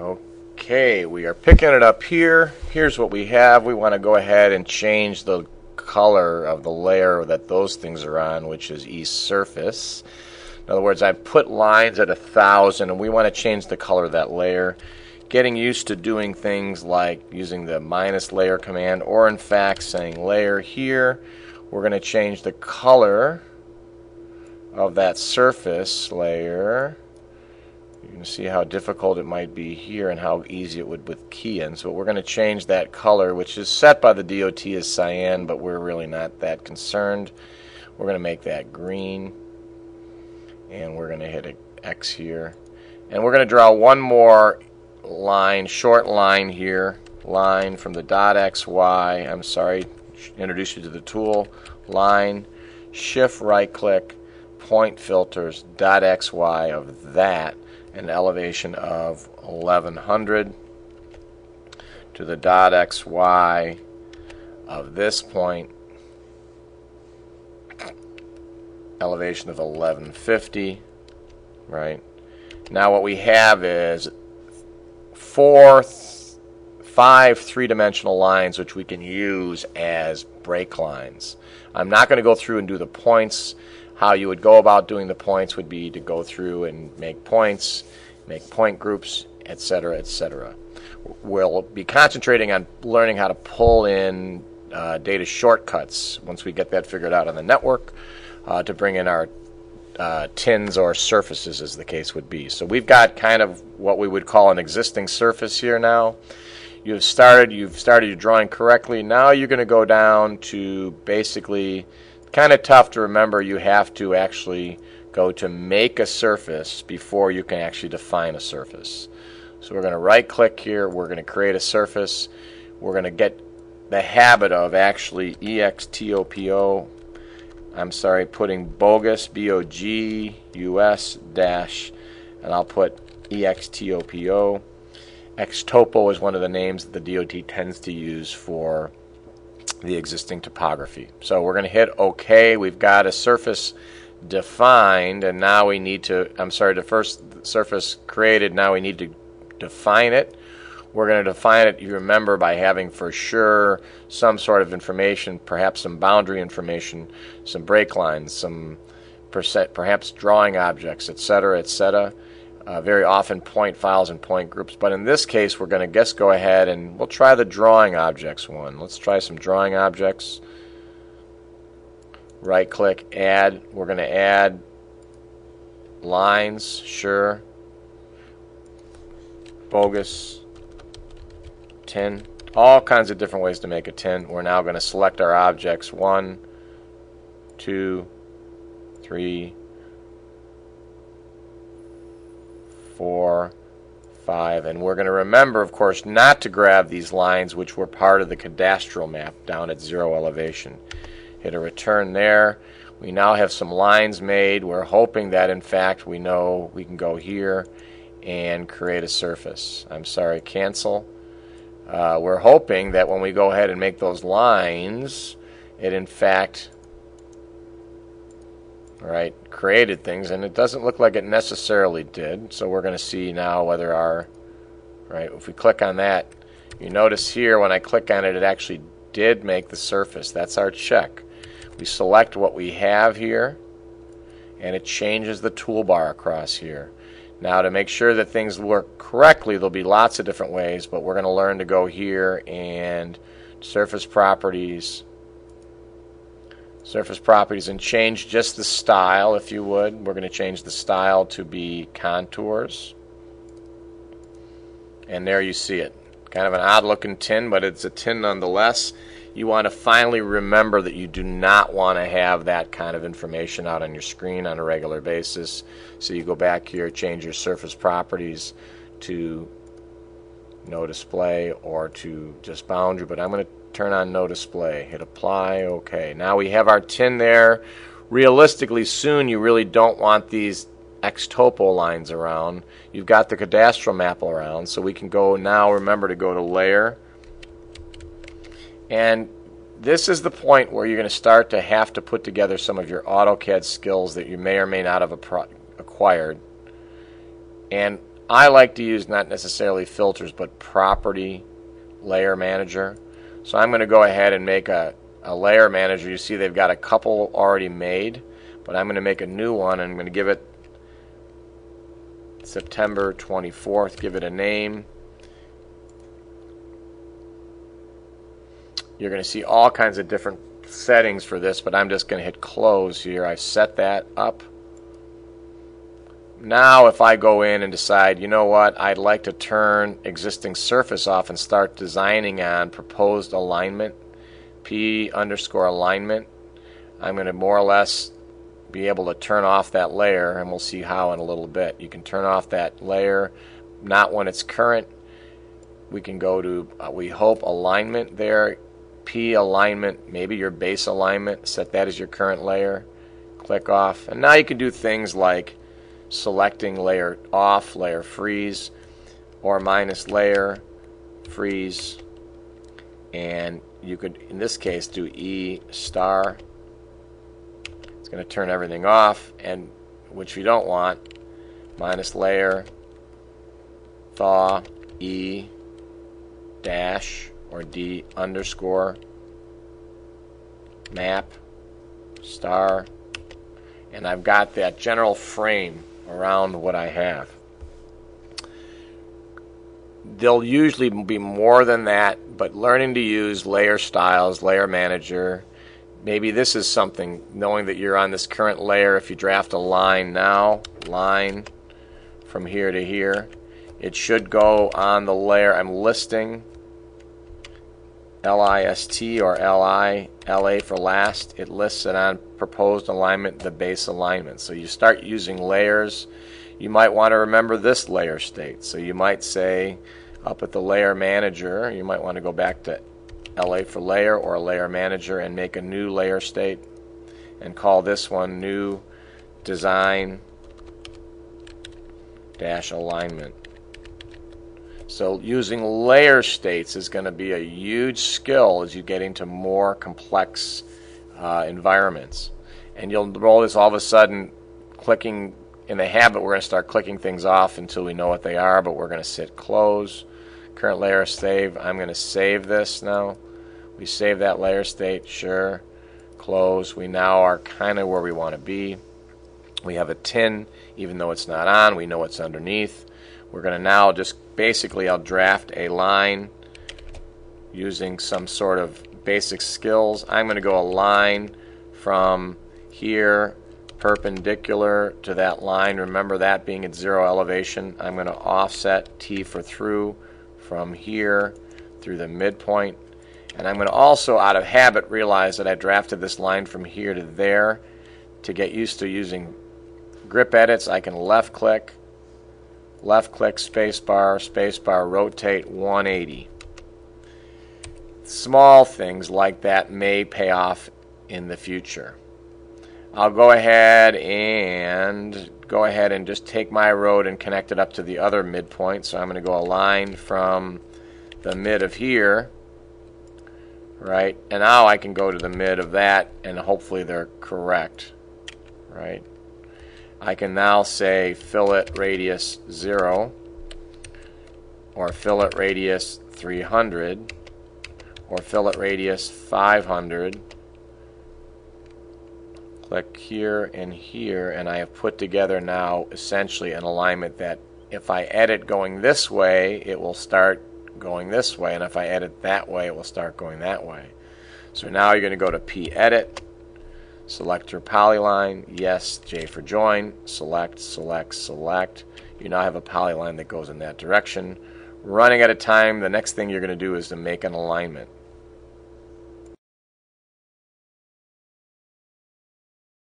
Okay, we are picking it up here. Here's what we have. We want to go ahead and change the color of the layer that those things are on, which is east surface. In other words, I've put lines at a thousand and we want to change the color of that layer. Getting used to doing things like using the minus layer command or in fact saying layer here. We're going to change the color of that surface layer. You can see how difficult it might be here and how easy it would with key-ins. But we're going to change that color, which is set by the DOT as cyan, but we're really not that concerned. We're going to make that green. And we're going to hit X here. And we're going to draw one more line, short line here. Line from the dot XY. I'm sorry, introduce you to the tool. Line, shift right click, point filters, dot XY of that an elevation of 1100 to the dot xy of this point. Elevation of 1150 right? Now what we have is four five three-dimensional lines which we can use as break lines. I'm not going to go through and do the points how you would go about doing the points would be to go through and make points, make point groups, etc., etc. We'll be concentrating on learning how to pull in uh, data shortcuts once we get that figured out on the network uh, to bring in our uh, tins or surfaces, as the case would be. So we've got kind of what we would call an existing surface here now. You've started, you've started your drawing correctly. Now you're going to go down to basically kind of tough to remember you have to actually go to make a surface before you can actually define a surface. So we're going to right click here, we're going to create a surface, we're going to get the habit of actually EXTOPO, I'm sorry, putting bogus, B-O-G-U-S dash, and I'll put EXTOPO. Extopo is one of the names that the DOT tends to use for the existing topography. So we're going to hit OK. We've got a surface defined, and now we need to, I'm sorry, the first surface created, now we need to define it. We're going to define it, you remember, by having for sure some sort of information, perhaps some boundary information, some break lines, some perhaps drawing objects, etc., etc uh, very often point files and point groups. But in this case, we're going to just go ahead and we'll try the drawing objects one. Let's try some drawing objects. Right click, add. We're going to add lines, sure. Bogus, 10. All kinds of different ways to make a tin. We're now going to select our objects. One, two, three, four, five, and we're going to remember, of course, not to grab these lines which were part of the cadastral map down at zero elevation. Hit a return there. We now have some lines made. We're hoping that, in fact, we know we can go here and create a surface. I'm sorry, cancel. Uh, we're hoping that when we go ahead and make those lines, it in fact right, created things, and it doesn't look like it necessarily did. So we're going to see now whether our, right, if we click on that, you notice here when I click on it, it actually did make the surface. That's our check. We select what we have here, and it changes the toolbar across here. Now to make sure that things work correctly, there'll be lots of different ways, but we're going to learn to go here and surface properties, surface properties and change just the style if you would. We're going to change the style to be contours. And there you see it. Kind of an odd looking tin, but it's a tin nonetheless. You want to finally remember that you do not want to have that kind of information out on your screen on a regular basis. So you go back here, change your surface properties to no display or to just boundary, but I'm going to turn on no display. Hit apply, okay. Now we have our tin there. Realistically, soon you really don't want these EXTOPO lines around. You've got the cadastral map around, so we can go now, remember to go to layer. And this is the point where you're going to start to have to put together some of your AutoCAD skills that you may or may not have acquired. And I like to use not necessarily filters, but property layer manager. So I'm going to go ahead and make a, a layer manager. You see they've got a couple already made, but I'm going to make a new one and I'm going to give it September 24th, give it a name. You're going to see all kinds of different settings for this, but I'm just going to hit close here. I set that up. Now if I go in and decide, you know what, I'd like to turn existing surface off and start designing on proposed alignment, P underscore alignment, I'm going to more or less be able to turn off that layer and we'll see how in a little bit. You can turn off that layer not when it's current. We can go to, uh, we hope, alignment there, P alignment, maybe your base alignment, set that as your current layer, click off. And now you can do things like selecting layer off, layer freeze, or minus layer, freeze, and you could, in this case, do E star. It's going to turn everything off, and which we don't want, minus layer, thaw, E dash, or D underscore, map, star, and I've got that general frame around what I have. There'll usually be more than that, but learning to use layer styles, layer manager, maybe this is something, knowing that you're on this current layer, if you draft a line now, line from here to here, it should go on the layer I'm listing, LIST or LILA for last, it lists it on proposed alignment, the base alignment. So you start using layers. You might want to remember this layer state. So you might say up at the layer manager, you might want to go back to LA for layer or layer manager and make a new layer state and call this one new design dash alignment. So using layer states is going to be a huge skill as you get into more complex uh, environments. And you'll roll this all of a sudden clicking in the habit, we're going to start clicking things off until we know what they are, but we're going to sit close. Current layer save. I'm going to save this now. We save that layer state, sure. Close. We now are kind of where we want to be. We have a tin, even though it's not on, we know what's underneath. We're going to now just basically, I'll draft a line using some sort of basic skills. I'm going to go a line from here perpendicular to that line. Remember that being at zero elevation. I'm going to offset T for through from here through the midpoint. And I'm going to also, out of habit, realize that I drafted this line from here to there. To get used to using grip edits, I can left click, left click spacebar, spacebar, rotate 180. Small things like that may pay off in the future. I'll go ahead and go ahead and just take my road and connect it up to the other midpoint. So I'm going to go a line from the mid of here, right? And now I can go to the mid of that and hopefully they're correct, right? I can now say fillet radius 0 or fillet radius 300 or fillet radius 500 click here and here and I have put together now essentially an alignment that if I edit going this way it will start going this way and if I edit that way it will start going that way. So now you're going to go to p edit Select your polyline. Yes, J for join. Select, select, select. You now have a polyline that goes in that direction. Running out of time, the next thing you're going to do is to make an alignment.